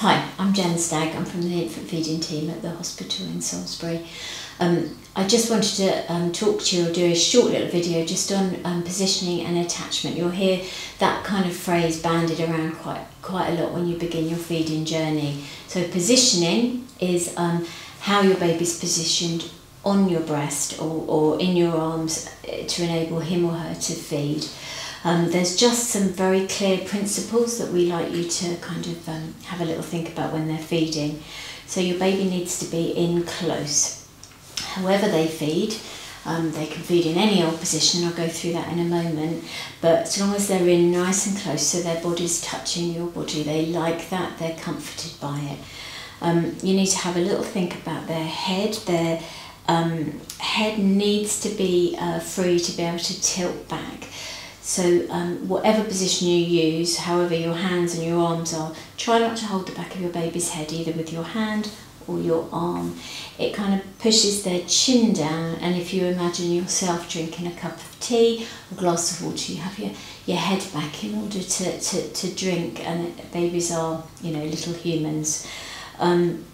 Hi, I'm Jen Stagg. I'm from the infant feeding team at the hospital in Salisbury. Um, I just wanted to um, talk to you or do a short little video just on um, positioning and attachment. You'll hear that kind of phrase banded around quite quite a lot when you begin your feeding journey. So positioning is um, how your baby's positioned on your breast or, or in your arms to enable him or her to feed. Um, there's just some very clear principles that we like you to kind of um, have a little think about when they're feeding. So your baby needs to be in close. However they feed, um, they can feed in any old position, I'll go through that in a moment, but as long as they're in nice and close so their body's touching your body, they like that, they're comforted by it. Um, you need to have a little think about their head, their um, head needs to be uh, free to be able to tilt back. So um, whatever position you use, however your hands and your arms are, try not to hold the back of your baby's head either with your hand or your arm. It kind of pushes their chin down and if you imagine yourself drinking a cup of tea or glass of water, you have your, your head back in order to, to, to drink and babies are, you know, little humans. Um,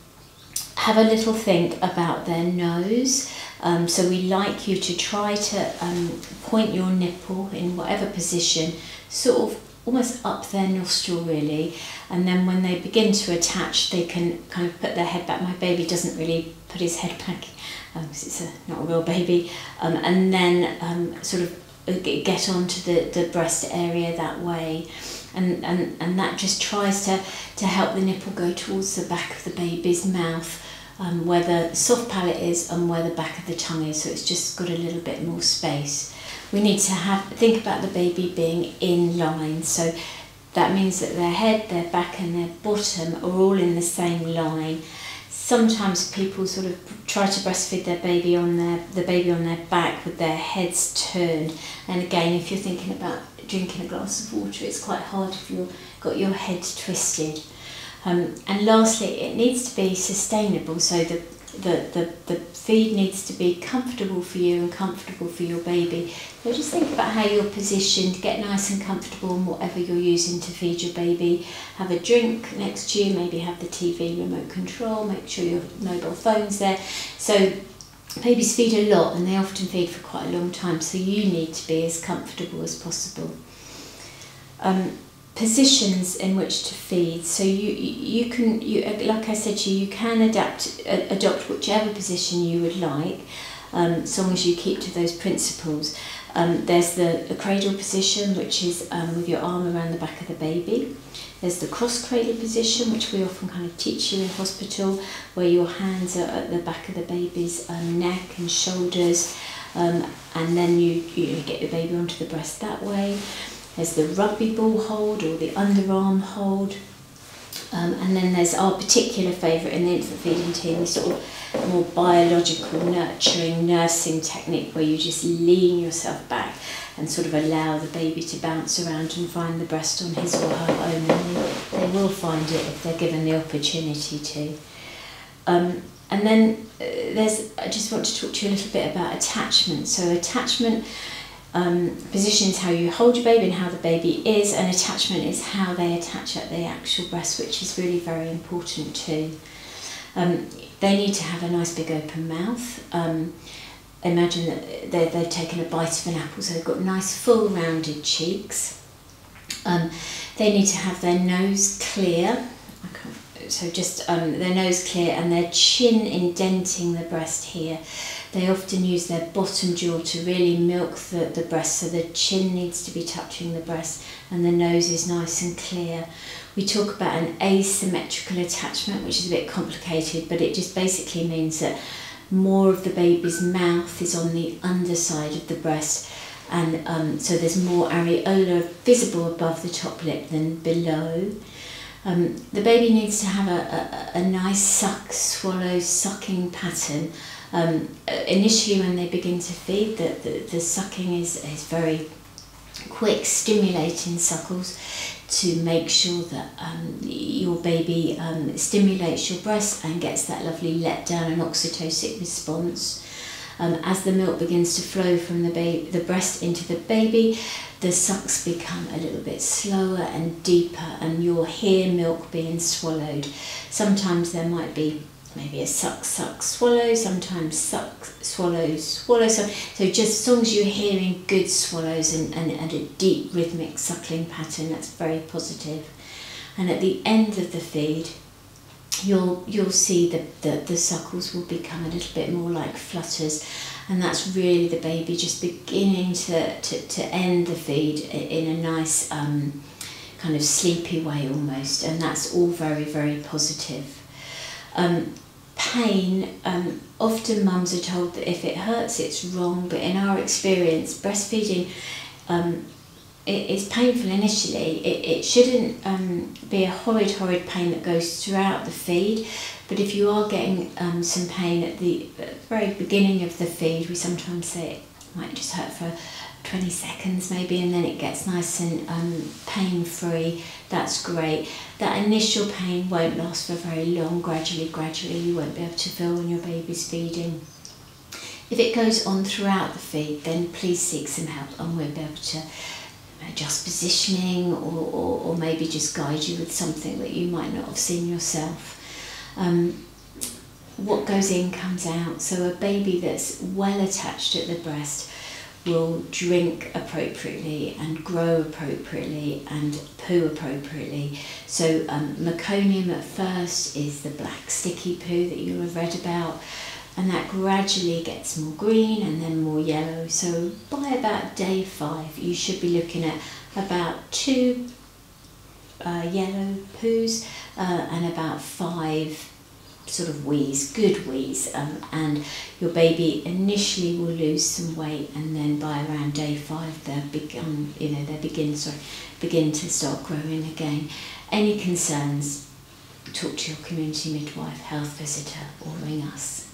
have a little think about their nose um, so we like you to try to um, point your nipple in whatever position, sort of almost up their nostril really, and then when they begin to attach, they can kind of put their head back. My baby doesn't really put his head back because um, it's a, not a real baby, um, and then um, sort of uh, get onto the, the breast area that way. And, and, and that just tries to, to help the nipple go towards the back of the baby's mouth um, where the soft palate is and where the back of the tongue is, so it's just got a little bit more space. We need to have think about the baby being in line, so that means that their head, their back and their bottom are all in the same line. Sometimes people sort of try to breastfeed their baby on their the baby on their back with their heads turned. And again, if you're thinking about drinking a glass of water, it's quite hard if you've got your head twisted. Um, and lastly, it needs to be sustainable, so the, the, the, the feed needs to be comfortable for you and comfortable for your baby. So just think about how you're positioned, get nice and comfortable in whatever you're using to feed your baby. Have a drink next to you, maybe have the TV remote control, make sure your mobile phone's there. So babies feed a lot and they often feed for quite a long time, so you need to be as comfortable as possible. Um, positions in which to feed. So you you can you like I said to you, you can adapt adopt whichever position you would like, um, as long as you keep to those principles. Um, there's the, the cradle position, which is um, with your arm around the back of the baby. There's the cross cradle position, which we often kind of teach you in hospital, where your hands are at the back of the baby's um, neck and shoulders, um, and then you, you get the baby onto the breast that way. There's the rugby ball hold or the underarm hold. Um, and then there's our particular favourite in the infant feeding team, the sort of more biological, nurturing, nursing technique where you just lean yourself back and sort of allow the baby to bounce around and find the breast on his or her own. And they, they will find it if they're given the opportunity to. Um, and then uh, there's, I just want to talk to you a little bit about attachment. So attachment um, position is how you hold your baby and how the baby is, and attachment is how they attach at the actual breast, which is really very important too. Um, they need to have a nice big open mouth. Um, imagine that they they've taken a bite of an apple, so they've got nice full rounded cheeks. Um, they need to have their nose clear, so just um, their nose clear and their chin indenting the breast here. They often use their bottom jaw to really milk the, the breast, so the chin needs to be touching the breast and the nose is nice and clear. We talk about an asymmetrical attachment, which is a bit complicated, but it just basically means that more of the baby's mouth is on the underside of the breast and um, so there's more areola visible above the top lip than below. Um, the baby needs to have a, a, a nice suck, swallow, sucking pattern um, initially when they begin to feed, the, the, the sucking is, is very quick, stimulating suckles to make sure that um, your baby um, stimulates your breast and gets that lovely let down and oxytocin response. Um, as the milk begins to flow from the, ba- the breast into the baby, the sucks become a little bit slower and deeper, and you'll hear milk being swallowed. Sometimes there might be maybe a suck, suck, swallow, sometimes suck, swallow, swallow. So, so just as long as you're hearing good swallows and, and, and a deep rhythmic suckling pattern, that's very positive. And at the end of the feed, you'll you'll see that the, the suckles will become a little bit more like flutters. And that's really the baby just beginning to, to, to end the feed in a nice um, kind of sleepy way almost. And that's all very very positive. Um, pain, um, often mums are told that if it hurts, it's wrong, but in our experience, breastfeeding um, it is painful initially. It, it shouldn't um, be a horrid, horrid pain that goes throughout the feed, but if you are getting um, some pain at the, the very beginning of the feed, we sometimes say it might just hurt for 20 seconds maybe and then it gets nice and um, pain free that's great. That initial pain won't last for very long. Gradually gradually you won't be able to feel when your baby's feeding. If it goes on throughout the feed then please seek some help and we'll be able to adjust positioning or, or, or maybe just guide you with something that you might not have seen yourself. Um, what goes in comes out. So a baby that's well attached at the breast will drink appropriately and grow appropriately and poo appropriately. So um, meconium at first is the black sticky poo that you'll have read about and that gradually gets more green and then more yellow. So by about day five you should be looking at about two uh, yellow poos uh, and about five sort of wees, good wees, um, and your baby initially will lose some weight, and then by around day five they begin, you know, they begin sorry, begin to start growing again. Any concerns? Talk to your community midwife, health visitor, or ring us.